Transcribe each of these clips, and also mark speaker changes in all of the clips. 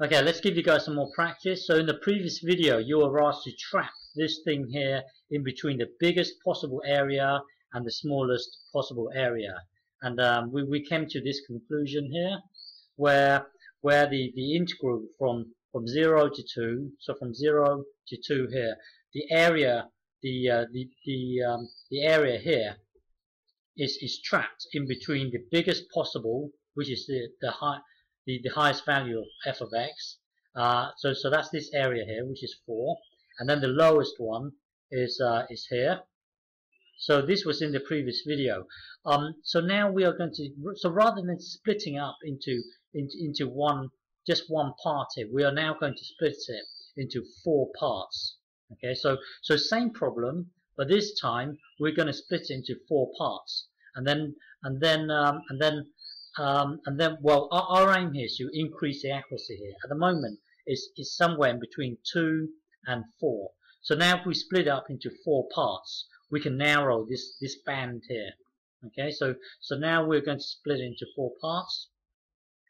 Speaker 1: Okay, let's give you guys some more practice. So in the previous video, you were asked to trap this thing here in between the biggest possible area and the smallest possible area. And um, we, we came to this conclusion here, where where the, the integral from, from 0 to 2, so from 0 to 2 here, the area, the, uh, the, the, um, the area here is, is trapped in between the biggest possible, which is the, the high, the, the highest value of f of x. Uh, so, so that's this area here, which is 4. And then the lowest one is, uh, is here. So this was in the previous video. Um, so now we are going to, so rather than splitting up into, into, into one, just one part here, we are now going to split it into four parts. Okay, so, so same problem, but this time we're going to split it into four parts. And then, and then, um, and then um, and then, well, our, our, aim here is to increase the accuracy here. At the moment, it's, it's somewhere in between 2 and 4. So now if we split up into four parts, we can narrow this, this band here. Okay, so, so now we're going to split into four parts.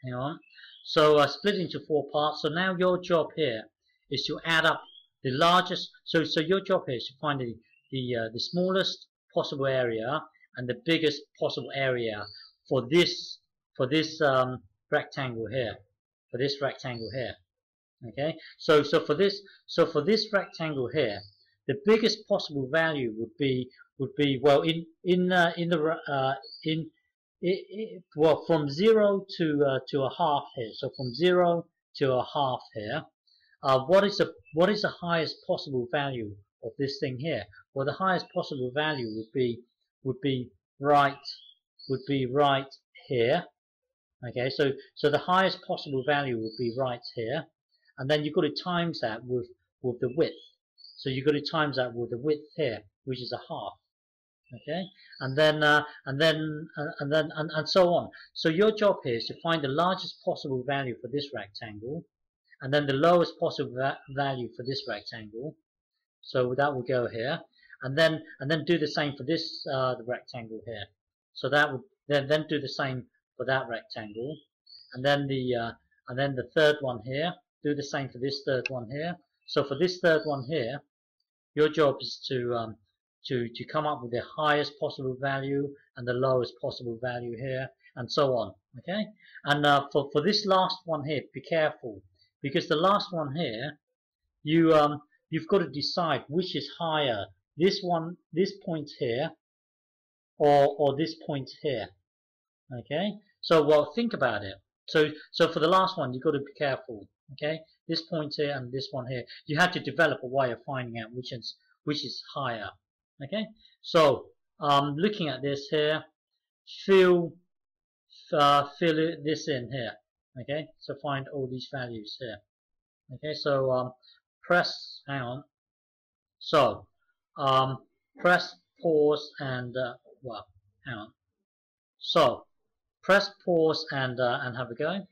Speaker 1: Hang on. So uh, split into four parts. So now your job here is to add up the largest. So, so your job here is to find the, the, uh, the smallest possible area and the biggest possible area for this for this um, rectangle here, for this rectangle here. Okay, so so for this so for this rectangle here, the biggest possible value would be would be well in in uh, in the uh, in it, it, well from zero to uh, to a half here. So from zero to a half here. Uh, what is the what is the highest possible value of this thing here? Well, the highest possible value would be would be right would be right here. Okay, so, so the highest possible value would be right here. And then you've got to times that with, with the width. So you've got to times that with the width here, which is a half. Okay, and then uh, and then uh, and then and, and so on. So your job here is to find the largest possible value for this rectangle, and then the lowest possible va value for this rectangle. So that will go here, and then and then do the same for this uh, the rectangle here. So that would then then do the same for that rectangle. And then the uh, and then the third one here. Do the same for this third one here. So for this third one here, your job is to um, to to come up with the highest possible value and the lowest possible value here, and so on. Okay. And uh, for for this last one here, be careful because the last one here, you um you've got to decide which is higher. This one, this point here, or or this point here. Okay. So, well, think about it. So, so for the last one, you've got to be careful. Okay, this point here and this one here. You have to develop a way of finding out which is which is higher. Okay, so um, looking at this here, fill uh, fill this in here. Okay, so find all these values here. Okay, so um, press. Hang on. So um, press pause and uh, well, hang on. So press pause and, uh, and have a go.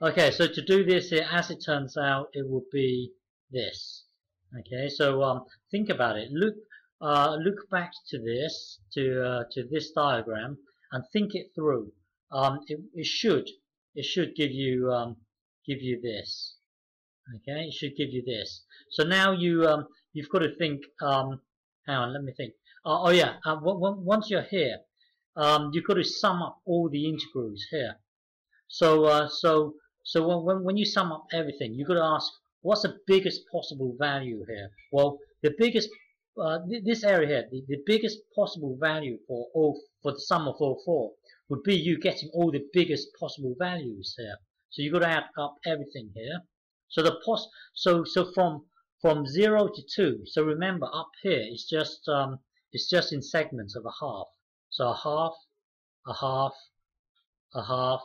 Speaker 1: Okay, so to do this here, as it turns out, it will be this. Okay, so um, think about it. Look, uh, look back to this, to uh, to this diagram, and think it through. Um, it, it should, it should give you um, give you this. Okay, it should give you this. So now you um, you've got to think. Um, hang on, let me think. Uh, oh yeah, uh, once you're here, um, you've got to sum up all the integrals here. So, uh, so, so when, when you sum up everything, you've got to ask, what's the biggest possible value here? Well, the biggest, uh, this area here, the, the biggest possible value for all, for the sum of all four would be you getting all the biggest possible values here. So you've got to add up everything here. So the pos, so, so from, from zero to two, so remember up here, it's just, um, it's just in segments of a half. So a half, a half, a half,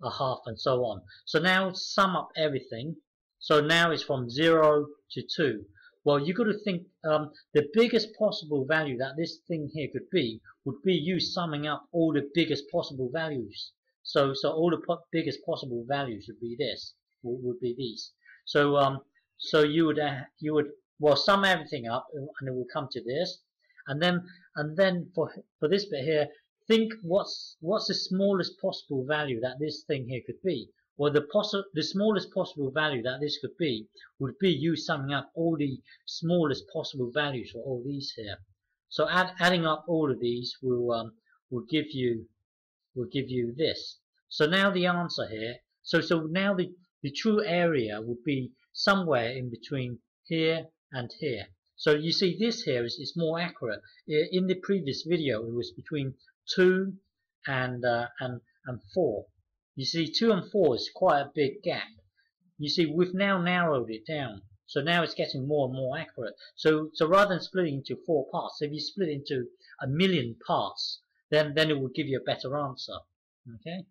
Speaker 1: a half, and so on. So now sum up everything. So now it's from 0 to 2. Well, you've got to think um, the biggest possible value that this thing here could be would be you summing up all the biggest possible values. So, so all the po biggest possible values would be this, would, would be these. So, um, so you would, uh, you would, well, sum everything up, and it will come to this and then and then for for this bit here think what's what's the smallest possible value that this thing here could be Well, the, possi- the smallest possible value that this could be would be you summing up all the smallest possible values for all these here. So add, adding up all of these will um, will give you will give you this. So now the answer here. So so now the the true area would be somewhere in between here and here. So you see this here is, is more accurate. In the previous video it was between 2 and, uh, and, and 4. You see 2 and 4 is quite a big gap. You see we've now narrowed it down. So now it's getting more and more accurate. So, so rather than splitting into four parts, if you split into a million parts, then, then it will give you a better answer. Okay?